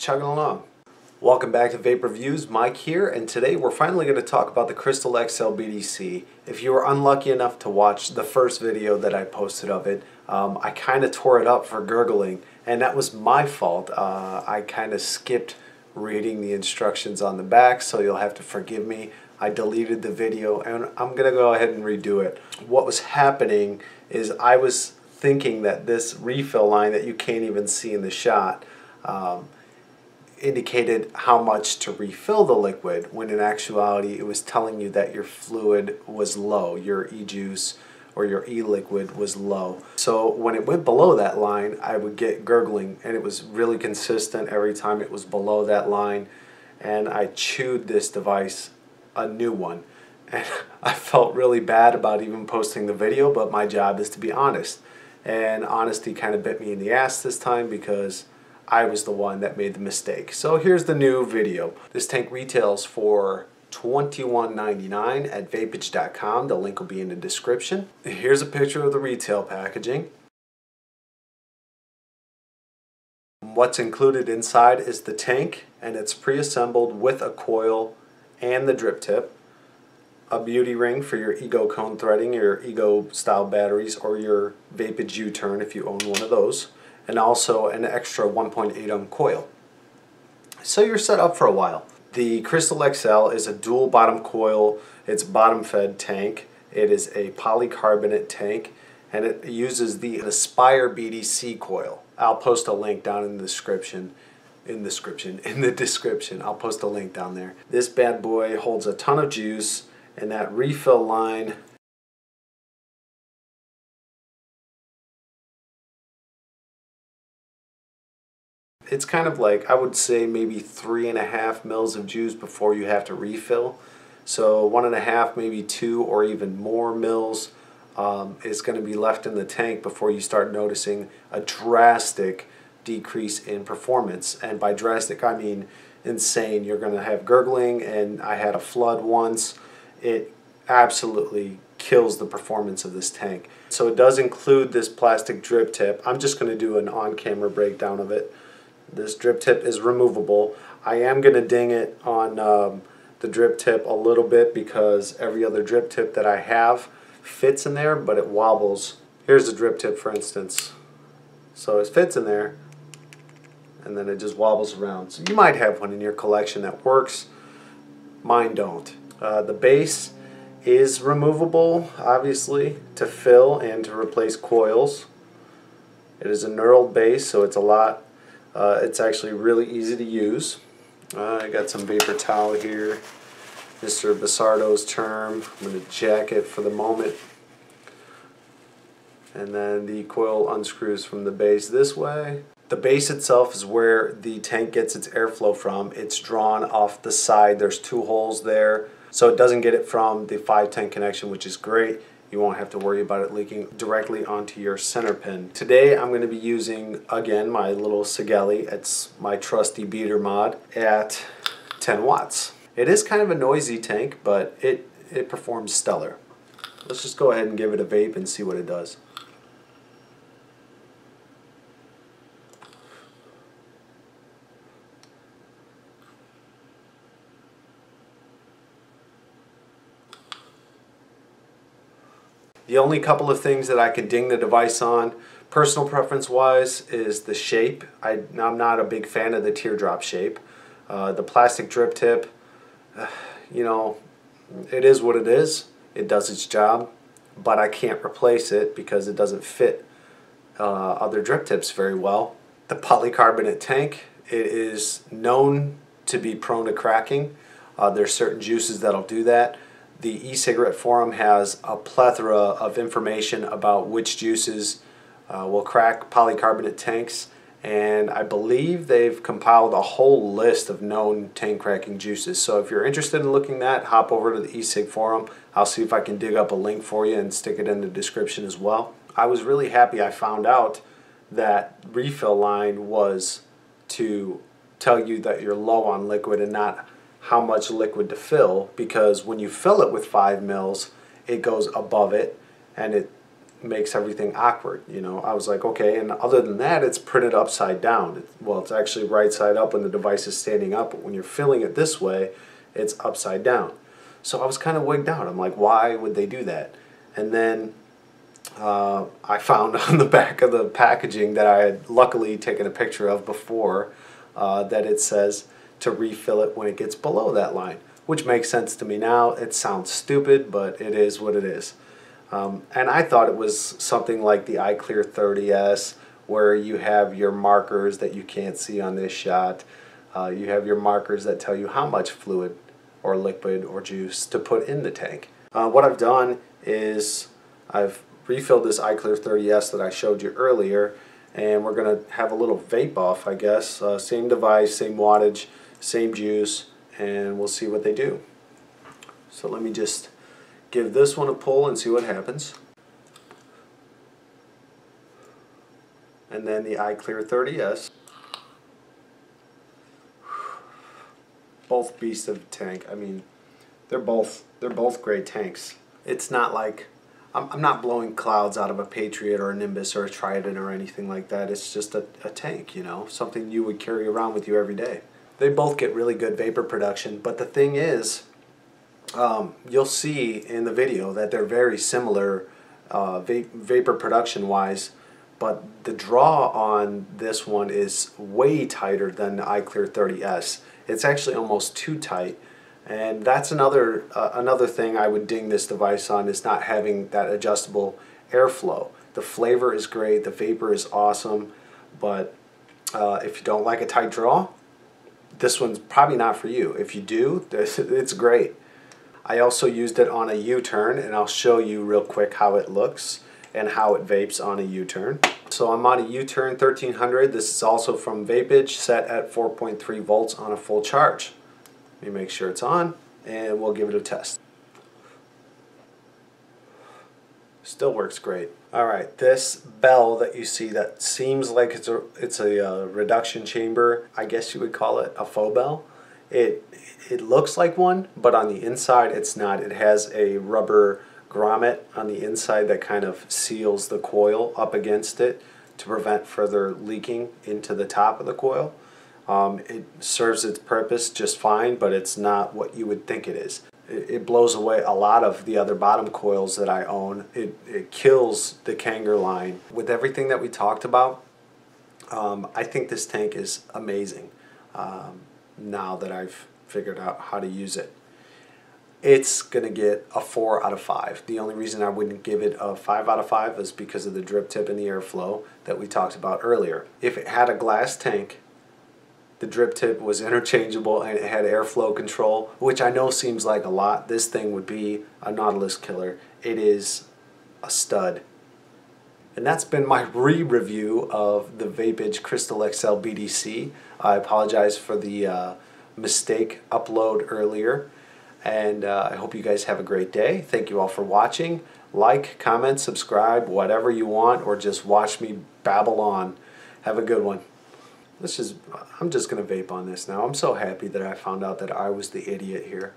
chugging along. Welcome back to Vaped Reviews, Mike here, and today we're finally going to talk about the Crystal XL BDC. If you were unlucky enough to watch the first video that I posted of it, um, I kind of tore it up for gurgling, and that was my fault. Uh, I kind of skipped reading the instructions on the back, so you'll have to forgive me. I deleted the video, and I'm going to go ahead and redo it. What was happening is I was thinking that this refill line that you can't even see in the shot um, indicated how much to refill the liquid when in actuality it was telling you that your fluid was low, your e-juice or your e-liquid was low. So when it went below that line, I would get gurgling and it was really consistent every time it was below that line and I chewed this device a new one. And I felt really bad about even posting the video, but my job is to be honest and honesty kind of bit me in the ass this time because I was the one that made the mistake. So here's the new video. This tank retails for $21.99 at vapage.com. The link will be in the description. Here's a picture of the retail packaging. What's included inside is the tank and it's pre-assembled with a coil and the drip tip a beauty ring for your Ego cone threading, your Ego style batteries, or your Vapage U-turn if you own one of those, and also an extra 1.8 ohm coil. So you're set up for a while. The Crystal XL is a dual bottom coil, it's bottom fed tank, it is a polycarbonate tank, and it uses the Aspire BDC coil. I'll post a link down in the description in the description in the description I'll post a link down there this bad boy holds a ton of juice and that refill line it's kind of like I would say maybe three and a half mils of juice before you have to refill. So one and a half, maybe two or even more mils um, is going to be left in the tank before you start noticing a drastic decrease in performance. And by drastic, I mean insane. You're going to have gurgling, and I had a flood once it absolutely kills the performance of this tank. So it does include this plastic drip tip. I'm just going to do an on-camera breakdown of it. This drip tip is removable. I am going to ding it on um, the drip tip a little bit because every other drip tip that I have fits in there, but it wobbles. Here's the drip tip, for instance. So it fits in there, and then it just wobbles around. So you might have one in your collection that works. Mine don't. Uh, the base is removable, obviously, to fill and to replace coils. It is a knurled base, so it's a lot, uh, it's actually really easy to use. Uh, I got some vapor towel here. Mr. Basardo's term. I'm going to jack it for the moment. And then the coil unscrews from the base this way. The base itself is where the tank gets its airflow from. It's drawn off the side. There's two holes there so it doesn't get it from the 510 connection, which is great. You won't have to worry about it leaking directly onto your center pin. Today I'm going to be using, again, my little Sigelei. It's my trusty beater mod at 10 watts. It is kind of a noisy tank, but it, it performs stellar. Let's just go ahead and give it a vape and see what it does. The only couple of things that I can ding the device on, personal preference wise, is the shape. I, am not a big fan of the teardrop shape. Uh, the plastic drip tip, uh, you know, it is what it is. It does its job, but I can't replace it because it doesn't fit uh, other drip tips very well. The polycarbonate tank, it is known to be prone to cracking. Uh, there's certain juices that'll do that the e-cigarette forum has a plethora of information about which juices uh, will crack polycarbonate tanks and I believe they've compiled a whole list of known tank cracking juices. So if you're interested in looking that, hop over to the eCig forum. I'll see if I can dig up a link for you and stick it in the description as well. I was really happy I found out that refill line was to tell you that you're low on liquid and not how much liquid to fill because when you fill it with 5 mils, it goes above it and it makes everything awkward. You know, I was like, okay, and other than that, it's printed upside down. Well, it's actually right side up when the device is standing up, but when you're filling it this way, it's upside down. So I was kind of wigged out. I'm like, why would they do that? And then uh, I found on the back of the packaging that I had luckily taken a picture of before uh, that it says to refill it when it gets below that line, which makes sense to me now. It sounds stupid, but it is what it is. Um, and I thought it was something like the iClear 30S where you have your markers that you can't see on this shot. Uh, you have your markers that tell you how much fluid or liquid or juice to put in the tank. Uh, what I've done is I've refilled this iClear 30S that I showed you earlier and we're going to have a little vape off I guess. Uh, same device, same wattage, same juice and we'll see what they do. So let me just give this one a pull and see what happens. And then the iClear 30S. Both beasts of tank. I mean, they're both they're both great tanks. It's not like I'm, I'm not blowing clouds out of a Patriot or a Nimbus or a Trident or anything like that. It's just a, a tank, you know, something you would carry around with you every day. They both get really good vapor production, but the thing is, um, you'll see in the video that they're very similar uh, va vapor production wise, but the draw on this one is way tighter than the iClear 30S. It's actually almost too tight. And that's another uh, another thing I would ding this device on is not having that adjustable airflow. The flavor is great, the vapor is awesome, but uh, if you don't like a tight draw, this one's probably not for you. If you do, it's great. I also used it on a U-turn and I'll show you real quick how it looks and how it vapes on a U-turn. So I'm on a U-turn 1300. This is also from Vapage set at 4.3 volts on a full charge. Let me make sure it's on and we'll give it a test. Still works great. All right, this bell that you see that seems like it's a it's a uh, reduction chamber. I guess you would call it a faux bell. It it looks like one, but on the inside it's not. It has a rubber grommet on the inside that kind of seals the coil up against it to prevent further leaking into the top of the coil. Um, it serves its purpose just fine, but it's not what you would think it is. It, blows away a lot of the other bottom coils that I own. It, it kills the Kanger line. With everything that we talked about, um, I think this tank is amazing um, now that I've figured out how to use it. It's going to get a 4 out of 5. The only reason I wouldn't give it a 5 out of 5 is because of the drip tip and the airflow that we talked about earlier. If it had a glass tank the drip tip was interchangeable and it had airflow control, which I know seems like a lot. This thing would be a Nautilus killer. It is a stud. And that's been my re-review of the Vapage Crystal XL BDC. I apologize for the uh, mistake upload earlier. And uh, I hope you guys have a great day. Thank you all for watching. Like, comment, subscribe, whatever you want, or just watch me babble on. Have a good one let's just, I'm just going to vape on this now. I'm so happy that I found out that I was the idiot here.